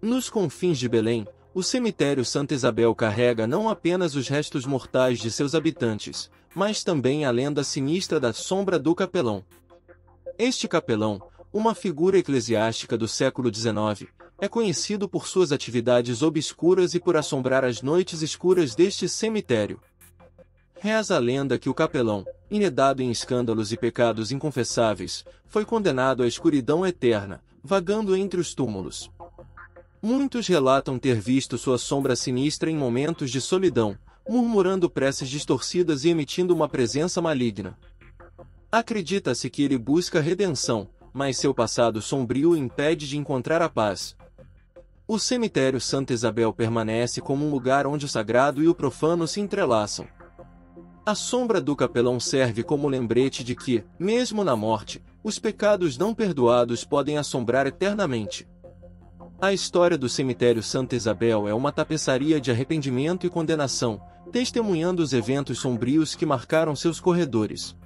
Nos confins de Belém, o cemitério Santa Isabel carrega não apenas os restos mortais de seus habitantes, mas também a lenda sinistra da sombra do capelão. Este capelão, uma figura eclesiástica do século XIX, é conhecido por suas atividades obscuras e por assombrar as noites escuras deste cemitério. Reza a lenda que o capelão, enredado em escândalos e pecados inconfessáveis, foi condenado à escuridão eterna, vagando entre os túmulos. Muitos relatam ter visto sua sombra sinistra em momentos de solidão, murmurando preces distorcidas e emitindo uma presença maligna. Acredita-se que ele busca redenção, mas seu passado sombrio impede de encontrar a paz. O cemitério Santa Isabel permanece como um lugar onde o sagrado e o profano se entrelaçam. A sombra do capelão serve como lembrete de que, mesmo na morte, os pecados não perdoados podem assombrar eternamente. A história do cemitério Santa Isabel é uma tapeçaria de arrependimento e condenação, testemunhando os eventos sombrios que marcaram seus corredores.